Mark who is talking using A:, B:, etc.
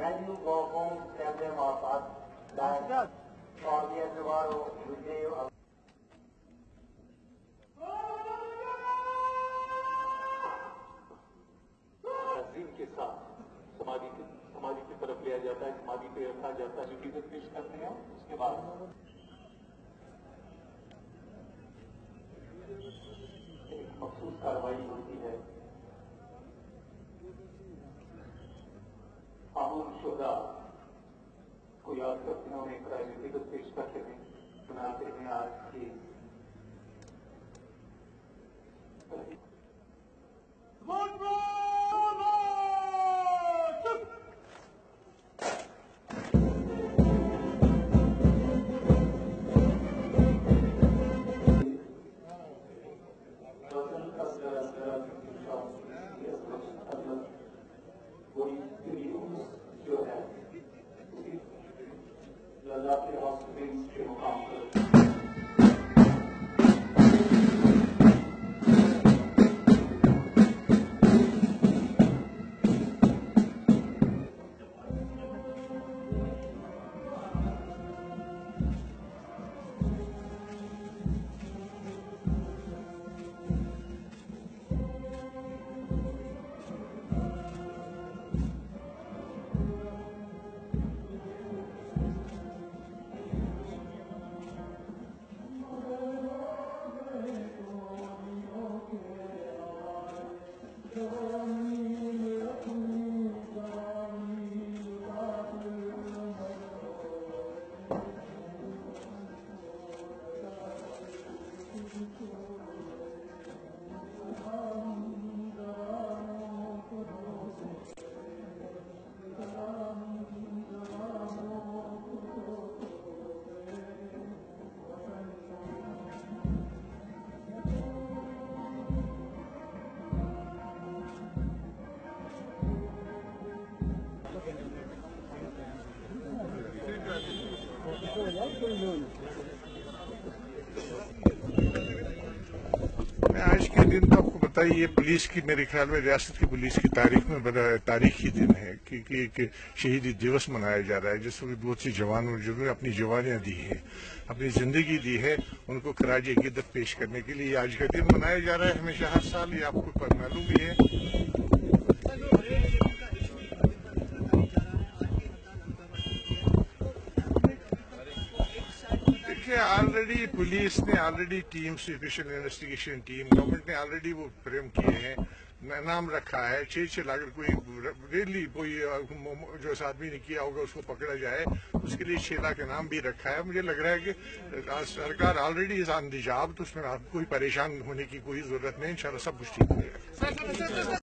A: value performed standard of us that for the تہذیب کے ساتھ سماجی کی طرف لیا جاتا ہے سماجی پہ رکھا جاتا ہے جو پیش کرتے ہیں اس کے بعد۔ ایک مخصوص کاروائی ہوتی ہے۔ شدہ کو یاد کرتے ہیں اور ایک پرائیویٹی کو پیش کرتے ہیں سناتے ہیں آج کی Thank you.
B: میں آج کے دن تو آپ کو بتائیے یہ پولیس کی، میرے خیال میں ریاست کی پولیس کی تاریخ میں بڑا تاریخی دن ہے کیونکہ ایک شہیدی دیوس منایا جا رہا ہے، جس میں بہت سے جوانوں جنہوں نے اپنی جوانیاں دی ہیں، اپنی زندگی دی ہے، ان کو خراج عقیدت پیش کرنے کے لیے آج کا دن منایا جا رہا ہے ہمیشہ، ہر سال یہ آپ کو معلوم بھی ہے۔ دیکھیں آلریڈی پولیس نے already team special investigation team government نے آلریڈی وہ فریم کیے ہیں نام رکھا ہے، چھ چھ لاکھ کوئی ریلی کوئی جو اس آدمی نے کیا ہوگا، اس کو پکڑا جائے، اس کے لیے چھ لاکھ انعام بھی رکھا ہے۔ مجھے لگ رہا ہے کہ سرکار already is on the job تو اس میں کوئی پریشان ہونے کی کوئی ضرورت نہیں، انشاءاللہ سب کچھ ٹھیک ہو جائے